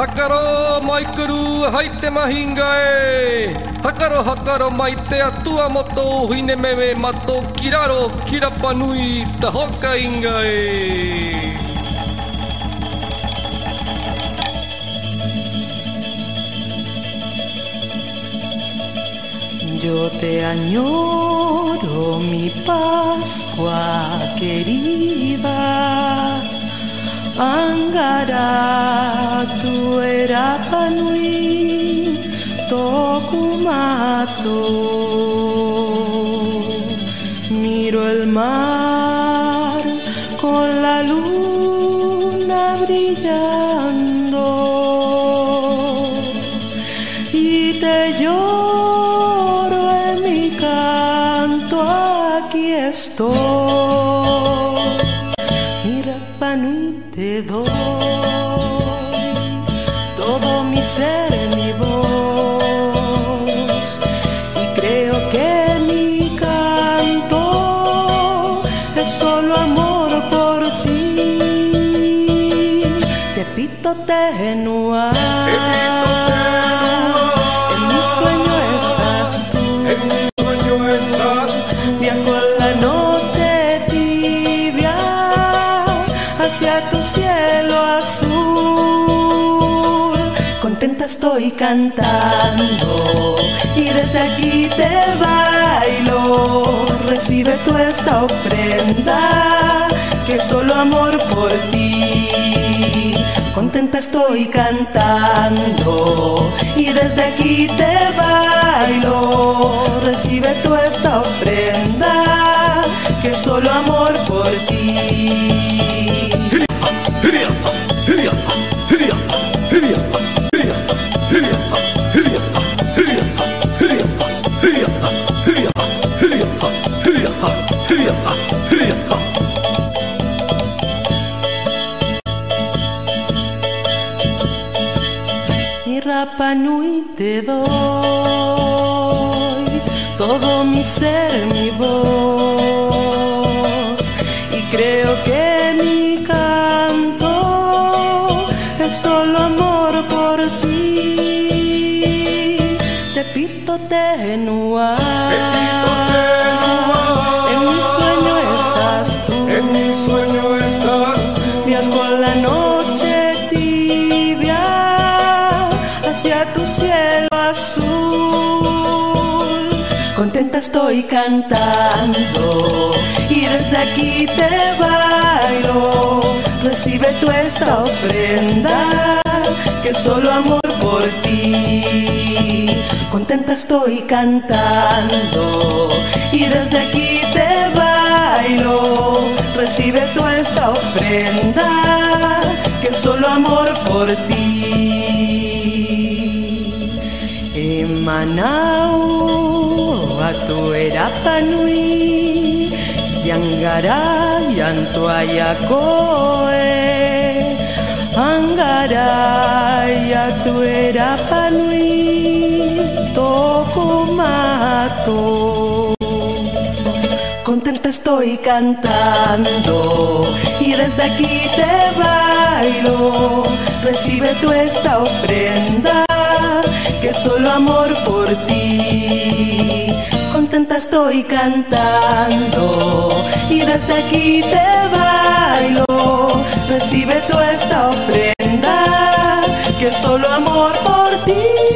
Hakaro maikuru haite mahinga e Hakaro hakaro maite atua moto Hine meme mato kiraro kirapanui tahoka inga e Yo te añoro, mi Pascua querida. Angara tu era panui, tokumato. Miro el mar En mi sueño estás tú. Sueño estás Viajo en la noche tibia hacia tu cielo azul. Contenta estoy cantando y desde aquí te bailo. Recibe tú esta ofrenda que es solo amor por ti. Contenta estoy cantando y desde aquí te bailo. Recibe tú esta ofrenda que solo amor por ti. Rapa Nui te doy todo mi ser, mi voz y creo que mi canto es solo amor por ti. Te pito tenua. En mi sueño estás tú. En mi sueño estás Viajo la Contenta estoy cantando y desde aquí te bailo. Recibe tú esta ofrenda que solo amor por ti. Contenta estoy cantando y desde aquí te bailo. Recibe tú esta ofrenda que solo amor por ti. Emanau atuera panui Yangara yantuayakoe Angara yatuera panui Tokumato Contenta estoy cantando y desde aquí te bailo. Recibe tú esta ofrenda que solo amor por ti. Estoy cantando y desde aquí te bailo. Recibe tú esta ofrenda que solo amor por ti.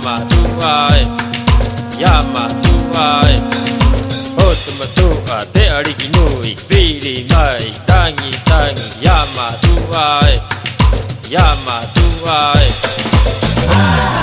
Yamaduai, Yamaduai. Otumatua, te ariki nui, piri mai, tangi tangi, yama Yamaduai, Yamaduai. Ah!